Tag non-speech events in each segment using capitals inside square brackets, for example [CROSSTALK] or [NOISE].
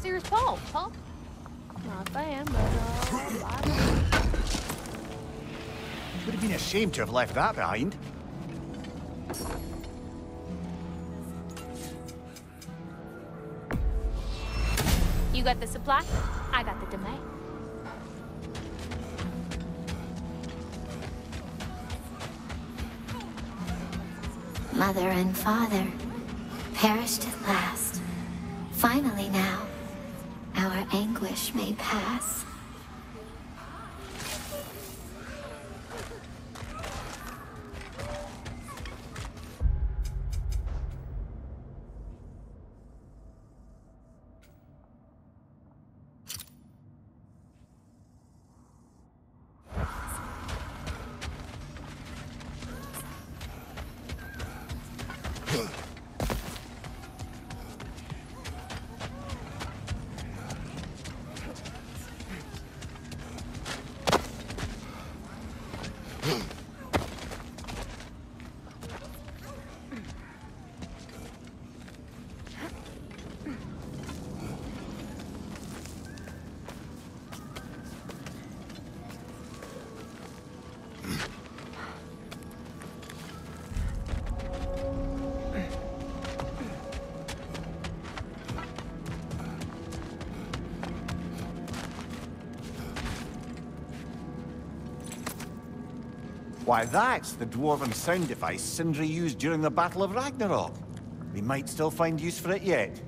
Aesir's Paul, huh? Not a fan, but uh, I don't- Would have been a shame to have left that behind. You got the supply? I got the domain. Mother and father perished at last. Finally now, our anguish may pass. Why, that's the dwarven sound device Sindri used during the Battle of Ragnarok. We might still find use for it yet.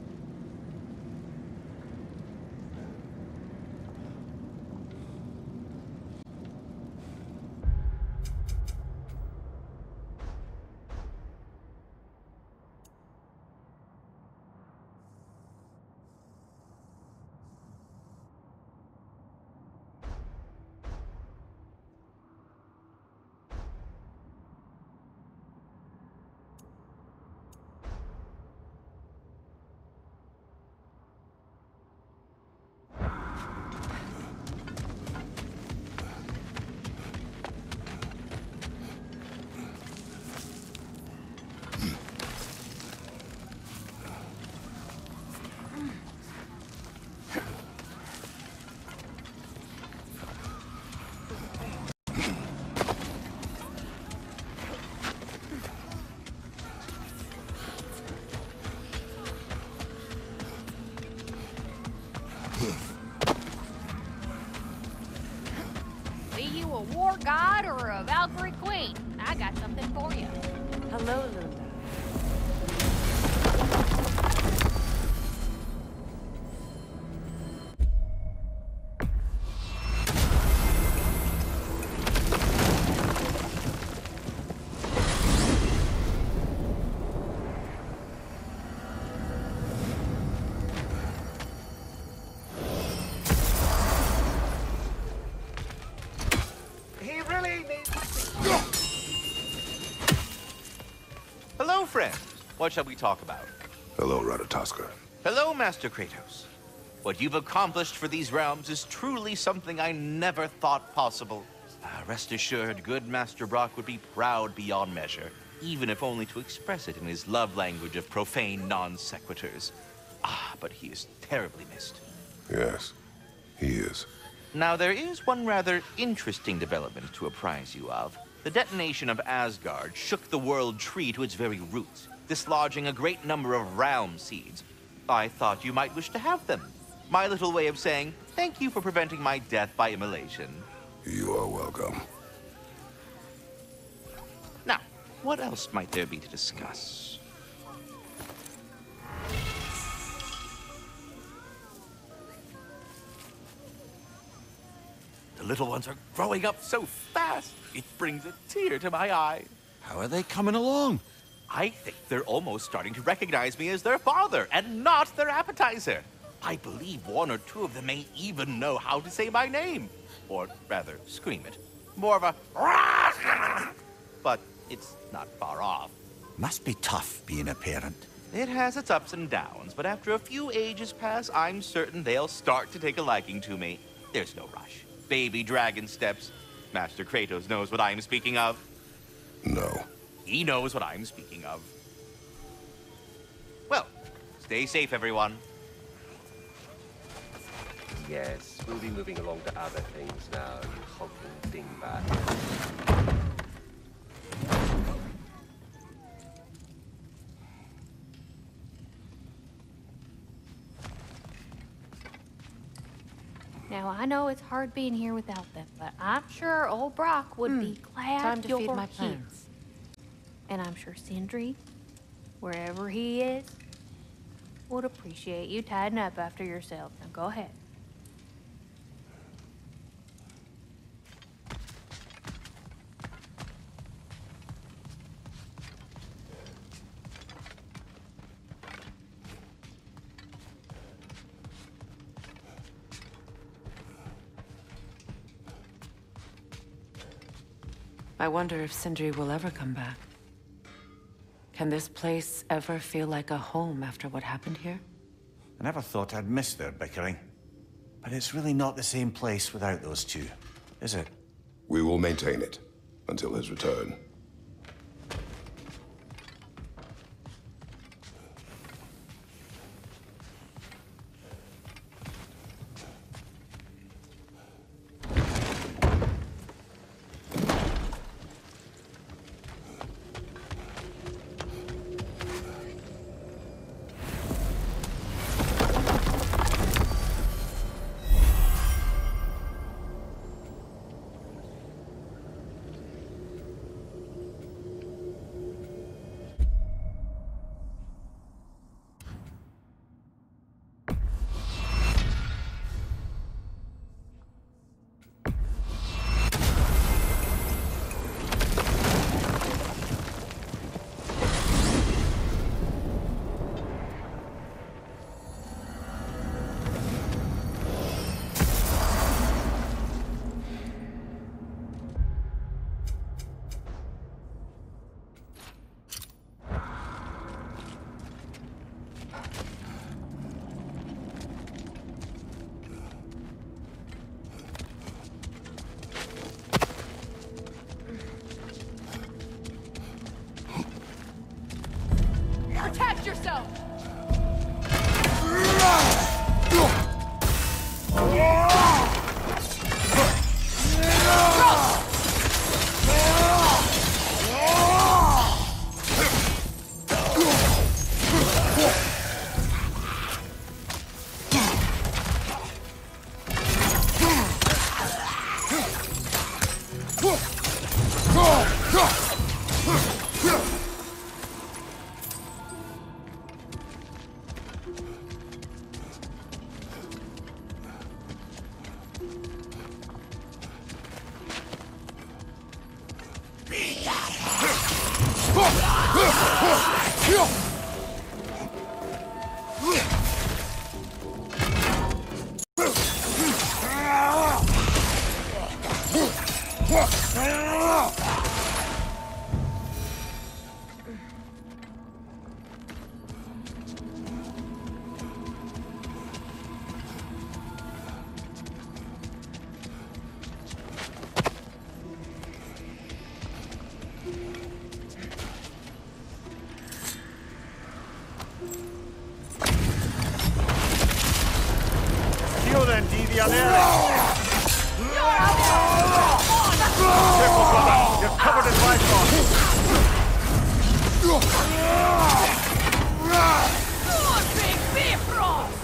What shall we talk about? Hello, Ratatoskr. Hello, Master Kratos. What you've accomplished for these realms is truly something I never thought possible. Ah, rest assured, good Master Brok would be proud beyond measure, even if only to express it in his love language of profane non sequiturs. Ah, but he is terribly missed. Yes, he is. Now, there is one rather interesting development to apprise you of. The detonation of Asgard shook the world tree to its very roots, dislodging a great number of realm seeds. I thought you might wish to have them. My little way of saying, thank you for preventing my death by immolation. You are welcome. Now, what else might there be to discuss? The little ones are growing up so fast, it brings a tear to my eye. How are they coming along? I think they're almost starting to recognize me as their father and not their appetizer. I believe one or two of them may even know how to say my name. Or rather, scream it. More of a. But it's not far off. Must be tough being a parent. It has its ups and downs, but after a few ages pass, I'm certain they'll start to take a liking to me. There's no rush. Baby dragon steps. Master Kratos knows what I'm speaking of. No. He knows what I'm speaking of. Well, stay safe, everyone. Yes, we'll be moving along to other things now, you hulking dingbat. Now, I know it's hard being here without them, but I'm sure old Brok would be glad Hmm. Time to you're feed my plants. And I'm sure Sindri, wherever he is, would appreciate you tidying up after yourself. Now go ahead. I wonder if Sindri will ever come back. Can this place ever feel like a home after what happened here? I never thought I'd miss their bickering. But it's really not the same place without those two, is it? We will maintain it until his return. Careful, brother! You're covered in life Big Bifrost!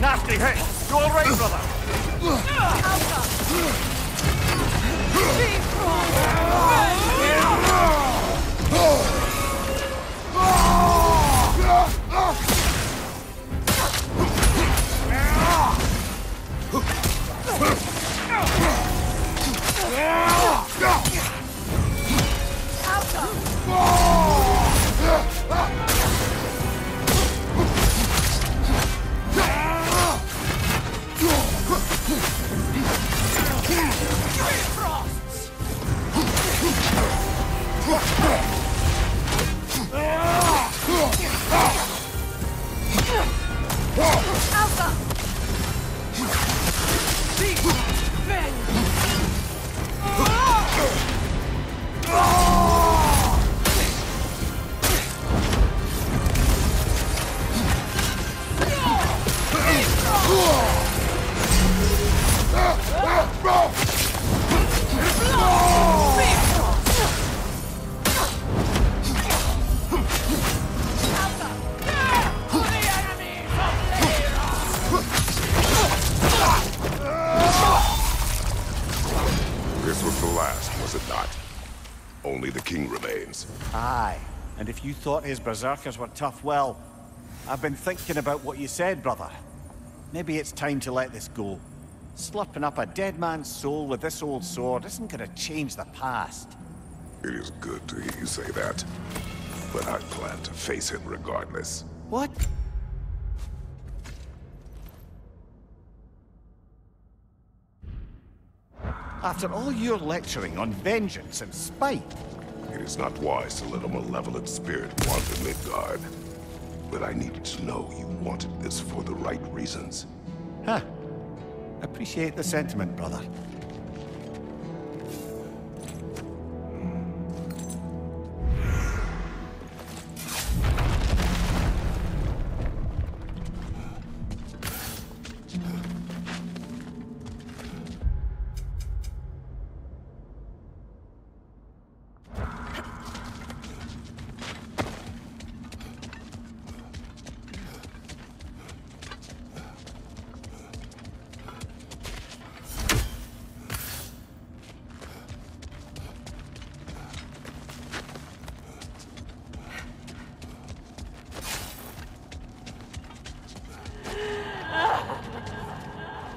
Nasty hit! You all right, brother? This Não! Remains. Aye. And if you thought his berserkers were tough, well, I've been thinking about what you said, brother. Maybe it's time to let this go. Slurping up a dead man's soul with this old sword isn't gonna change the past. It is good to hear you say that. But I plan to face him regardless. What? After all your lecturing on vengeance and spite, It is not wise to let a malevolent spirit wander Midgard. But I needed to know you wanted this for the right reasons. huh? Appreciate the sentiment, brother.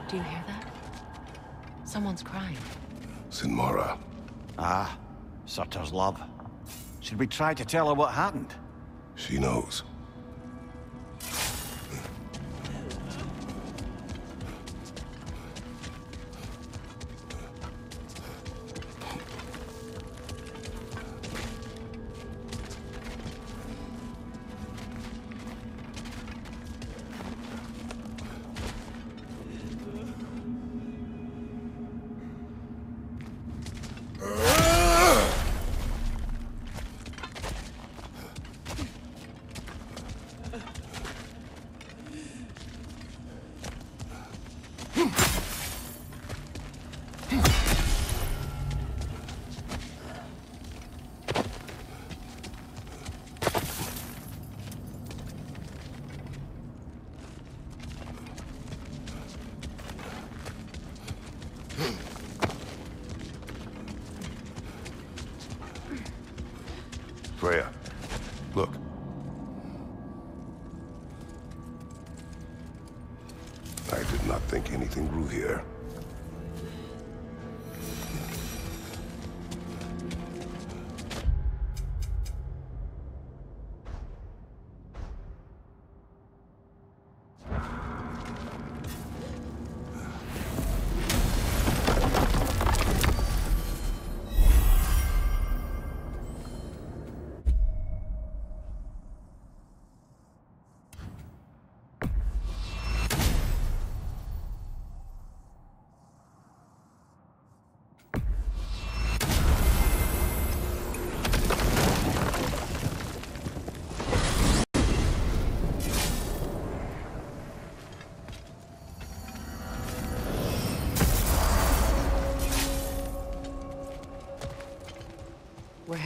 Do you hear that? Someone's crying. Sinmara, Ah, Surtr's love. Should we try to tell her what happened? she knows.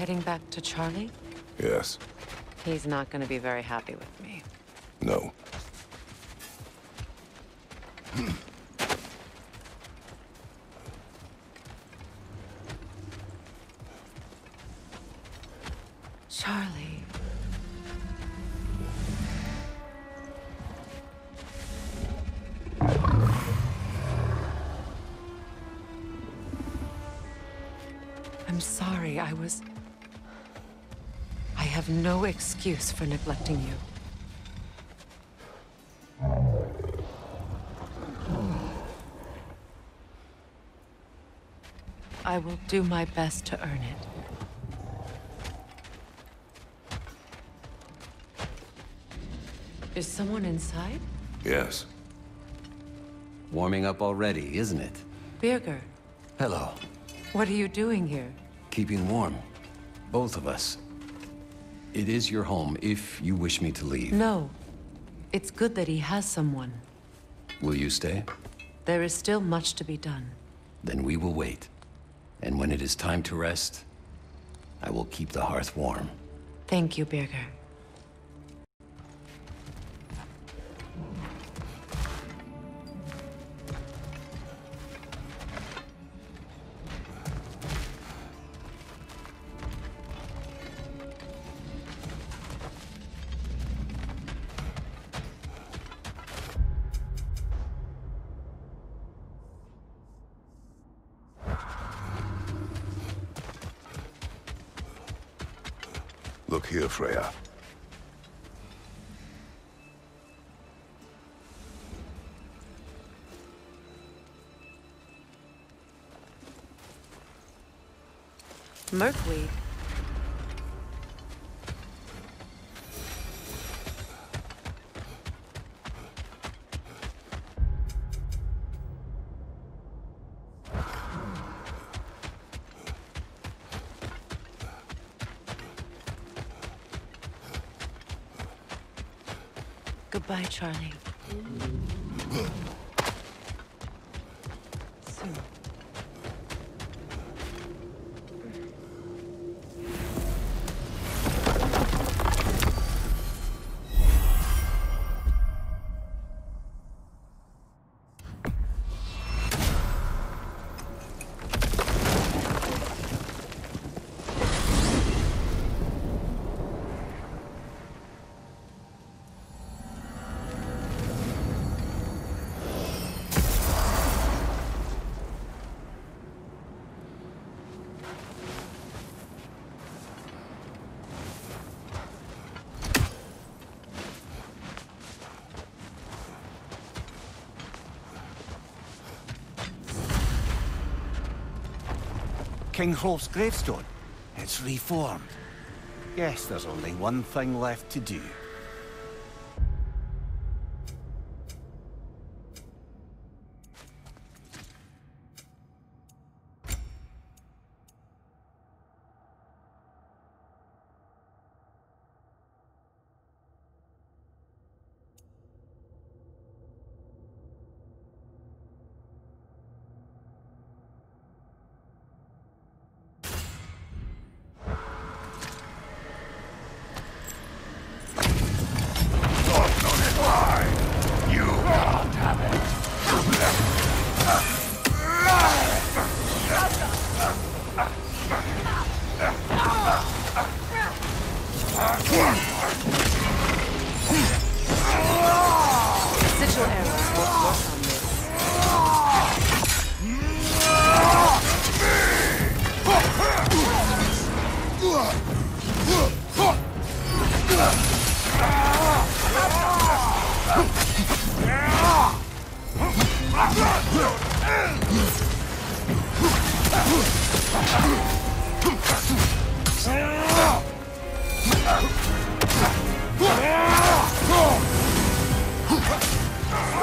Heading back to Charlie? Yes. He's not gonna be very happy with me. No. Excuse for neglecting you. I will do my best to earn it. Is someone inside? Yes. Warming up already, isn't it? Birger, Hello. what are you doing here? Keeping warm. Both of us. It is your home if you wish me to leave. No. It's good that he has someone. Will you stay? There is still much to be done. Then we will wait. And when it is time to rest, I will keep the hearth warm. Thank you, Birger. Goodbye, Charlie. King Hrolf's gravestone. It's reformed. Yes, there's only one thing left to do.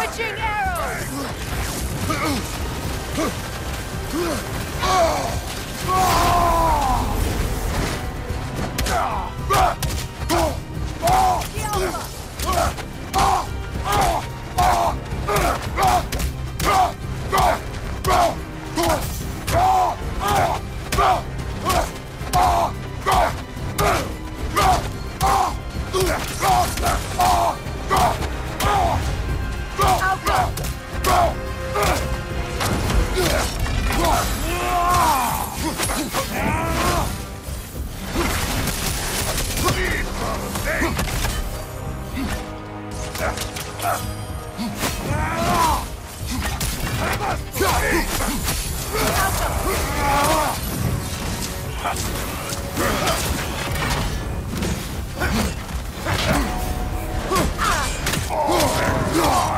Switching arrows! Ah! Go! Oh, God!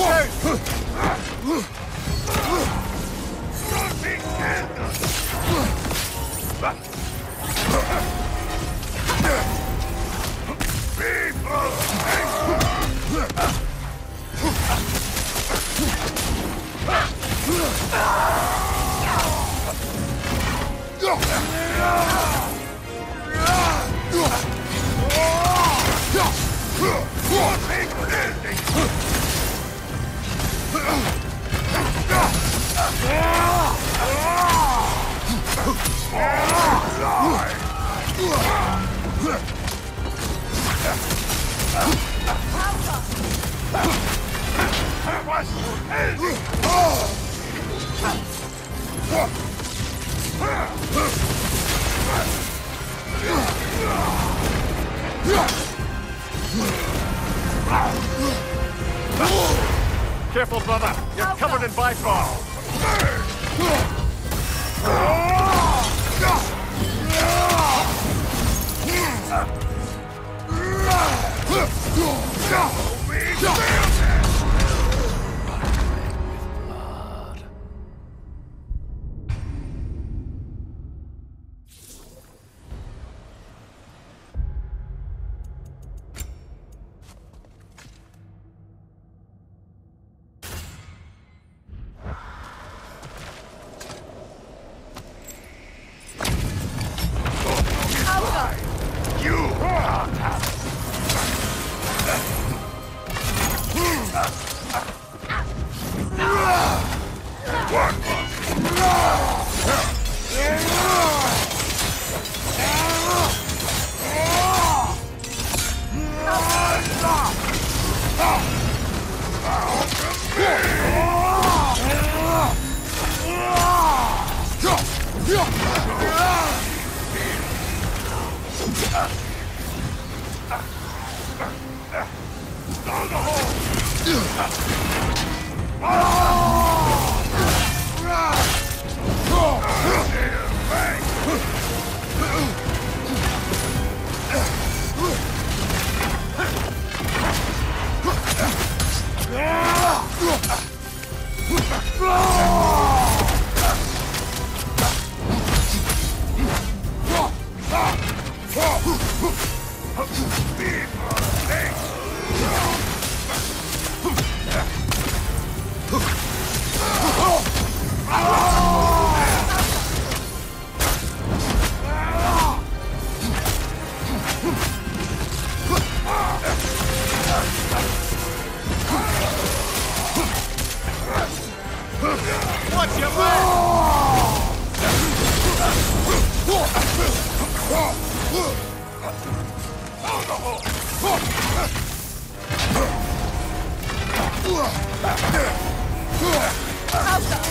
you, Careful, brother. You're covered in Bifrost. Watch How's that?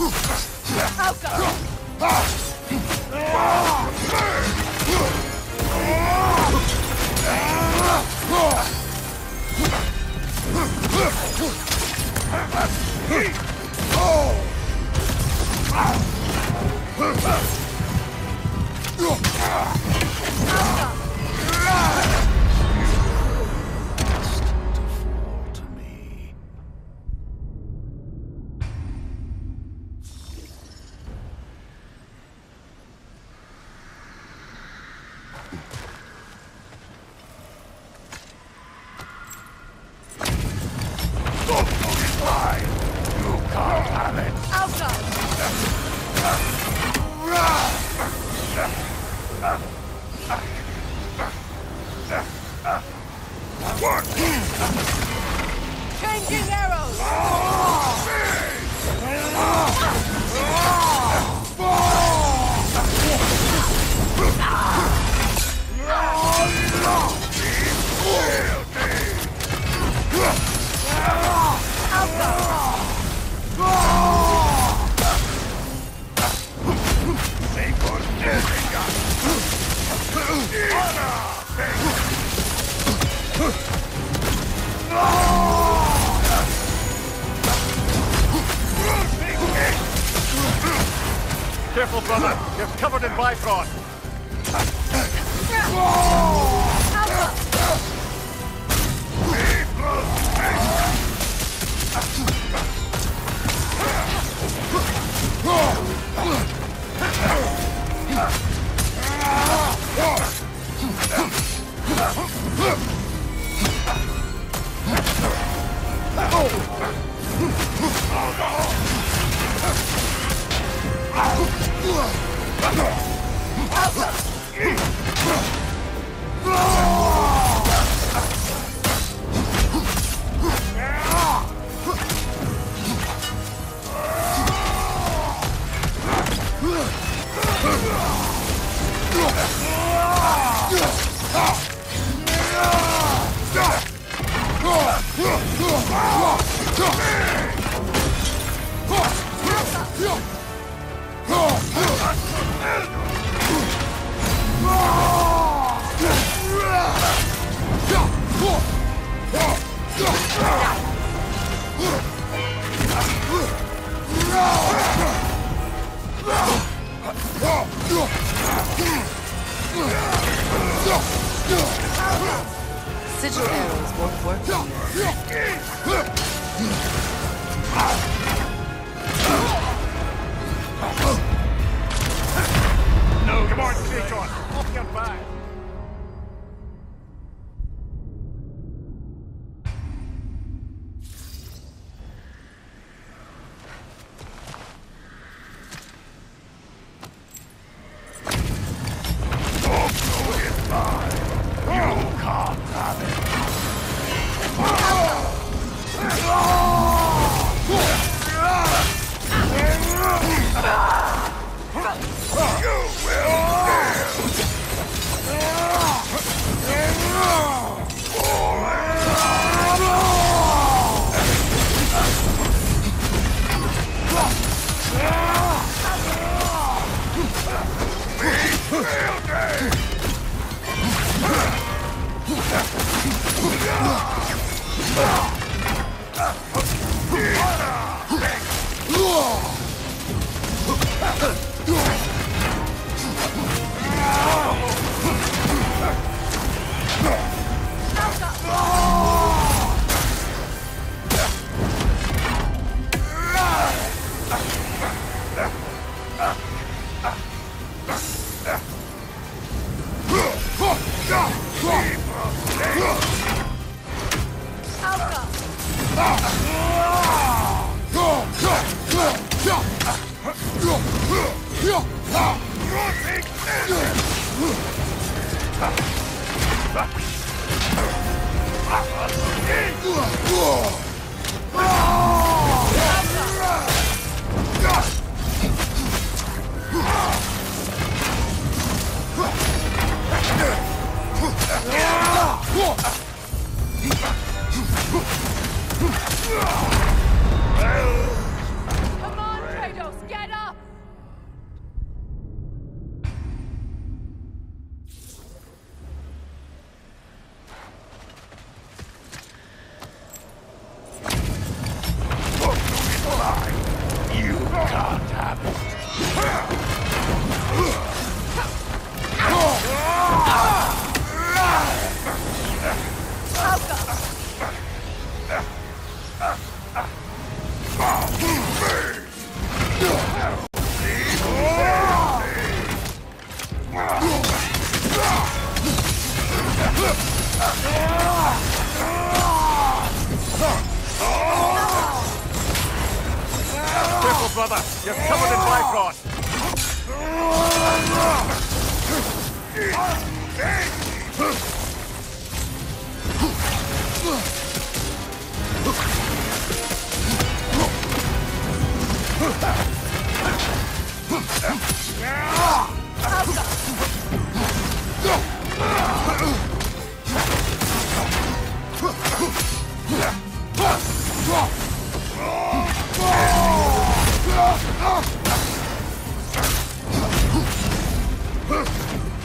Oh! Sigil arrows won't work. No, come on. Off your back.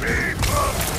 Be Right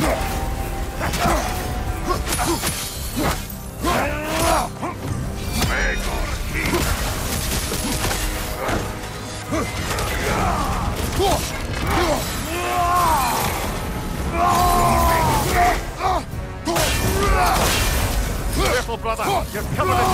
No! Careful, brother! You're covered in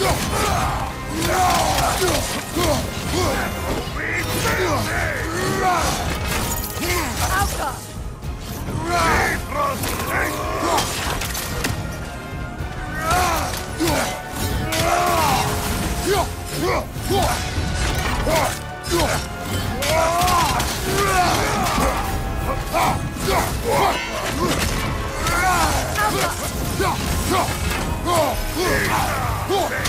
Oh! My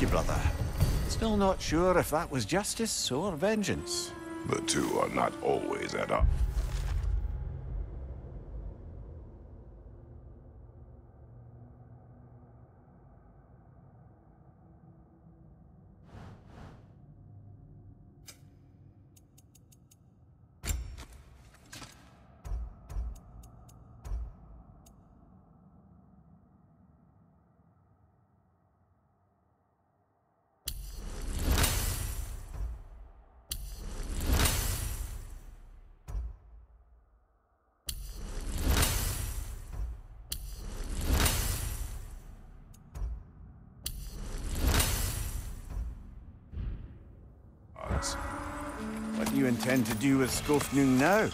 Thank you, brother. Still not sure if that was justice or vengeance. The two are not always at odds. What do you intend to do with Skofnung now?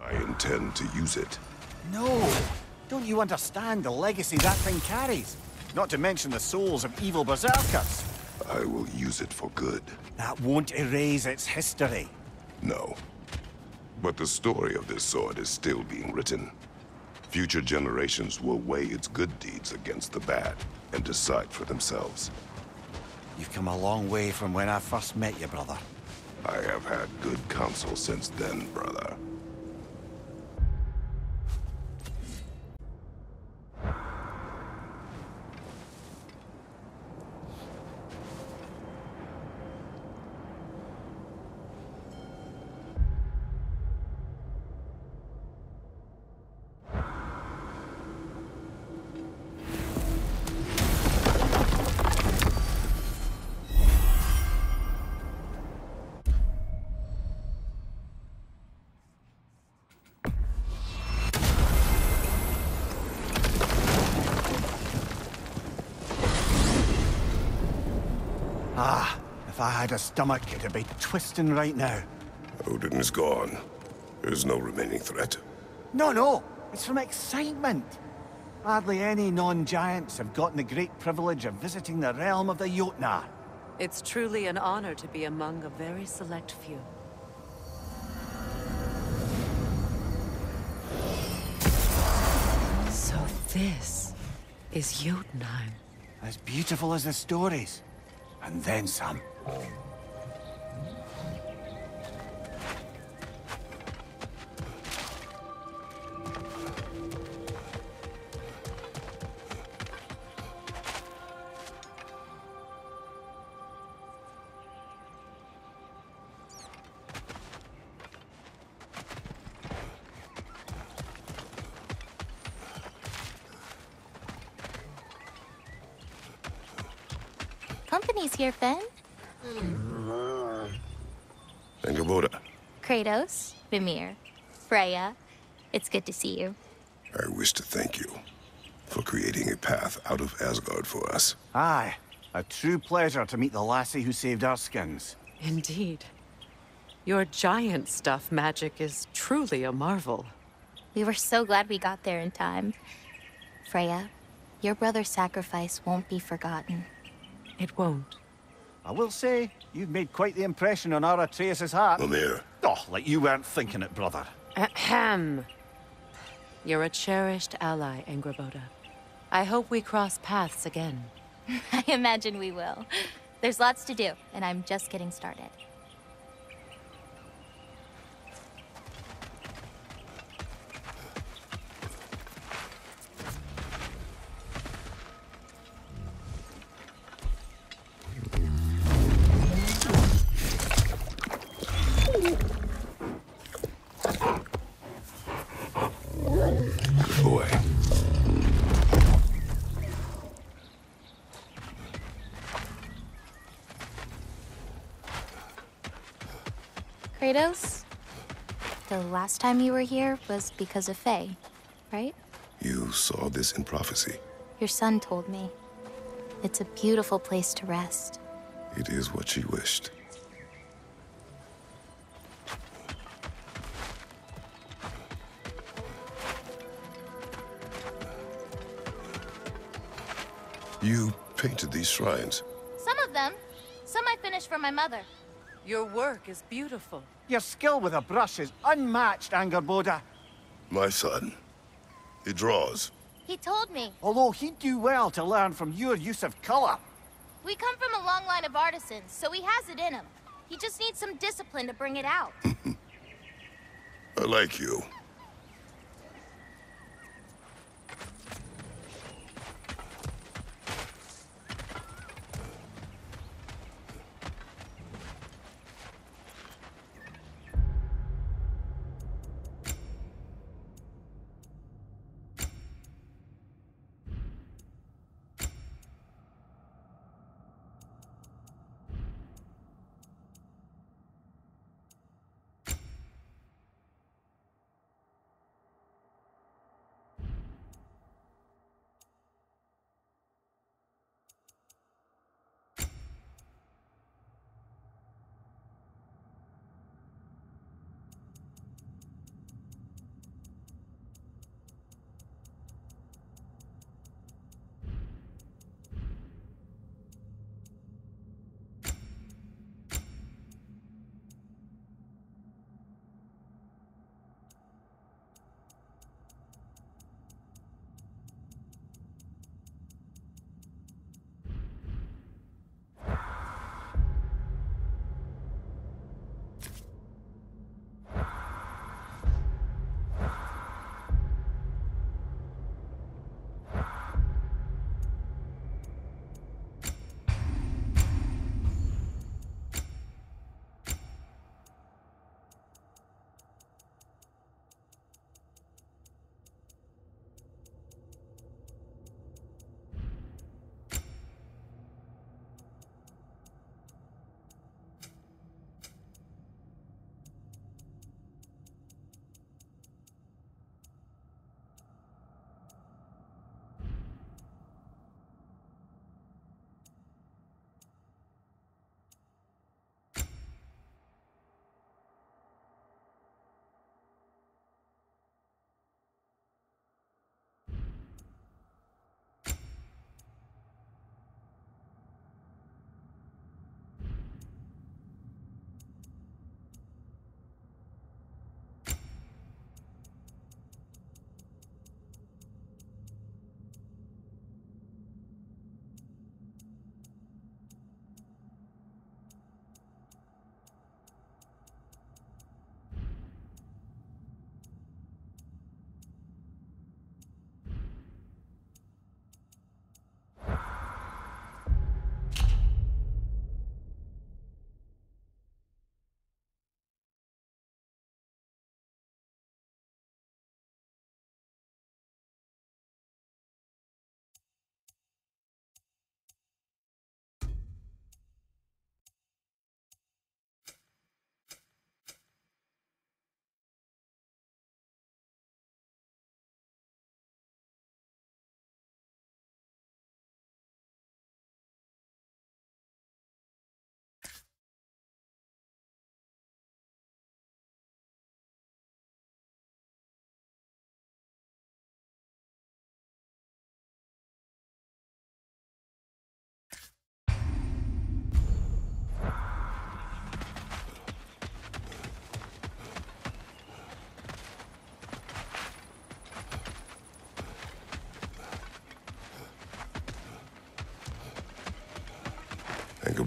I intend to use it. No! Don't you understand the legacy that thing carries? Not to mention the souls of evil berserkers. I will use it for good. That won't erase its history. No. But the story of this sword is still being written. Future generations will weigh its good deeds against the bad and decide for themselves. You've come a long way from when I first met you, brother. I have had good counsel since then, brother. If I had a stomach, it'd be twisting right now. Odin is gone. There's no remaining threat. No, no, it's from excitement. Hardly any non-giants have gotten the great privilege of visiting the realm of the Jotnar. It's truly an honor to be among a very select few. So this is Jotunheim. As beautiful as the stories. And then some. Company's here, Fen. Kratos, Mimir, Freya. It's good to see you. I wish to thank you for creating a path out of Asgard for us. Aye, a true pleasure to meet the lassie who saved our skins. Indeed. Your giant stuff magic is truly a marvel. We were so glad we got there in time. Freya, your brother's sacrifice won't be forgotten. It won't. I will say, you've made quite the impression on our Atreus' heart. Mimir, Oh, like you weren't thinking it, brother. Ahem. You're a cherished ally, Angrboda. I hope we cross paths again. [LAUGHS] I imagine we will. There's lots to do, and I'm just getting started. Kratos, the last time you were here was because of Faye, right? You saw this in prophecy. Your son told me. It's a beautiful place to rest. It is what she wished. You painted these shrines. Some of them. Some I finished for my mother. Your work is beautiful. Your skill with a brush is unmatched, Angrboda. My son. He draws. He told me. Although he'd do well to learn from your use of color. We come from a long line of artisans, so he has it in him. He just needs some discipline to bring it out. [LAUGHS] I like you.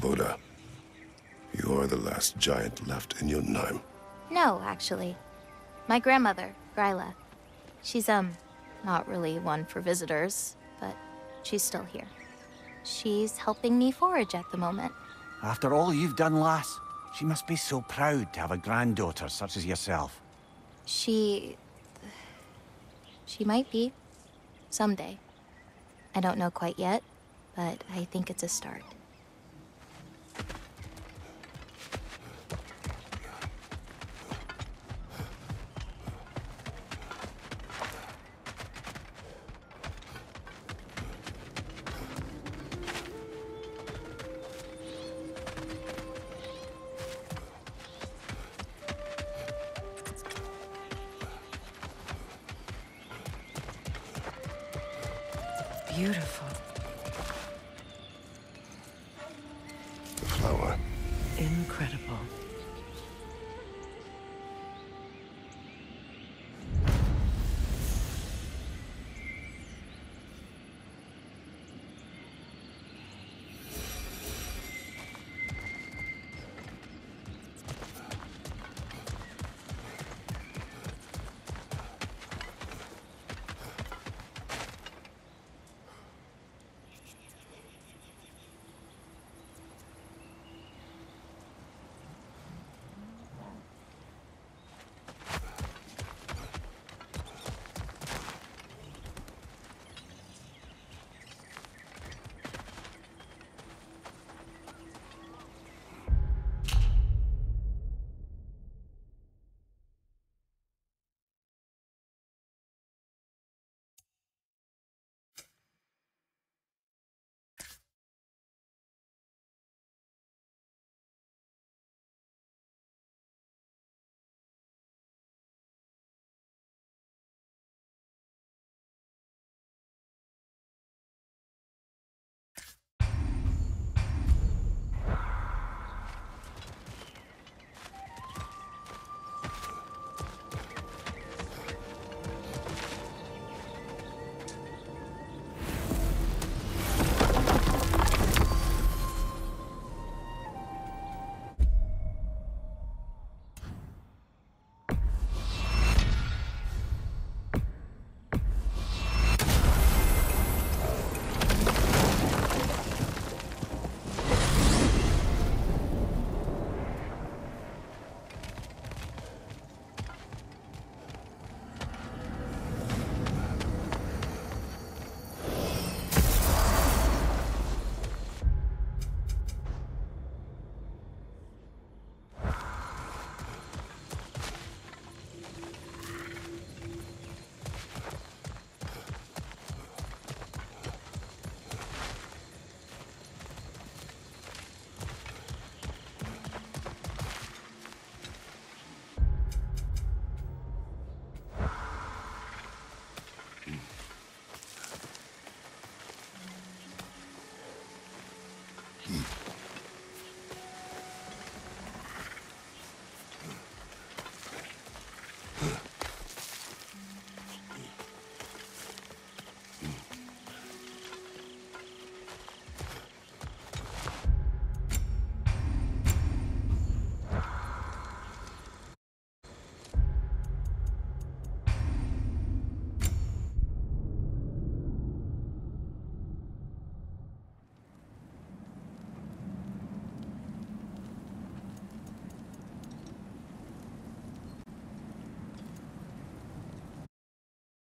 Angrboda. You are the last giant left in Jotunheim. No, actually. My grandmother, Gryla. She's, um, not really one for visitors, but she's still here. She's helping me forage at the moment. After all you've done, lass, she must be so proud to have a granddaughter such as yourself. She. [SIGHS] She might be. Someday. I don't know quite yet, but I think it's a start. Beautiful. The flower. Incredible.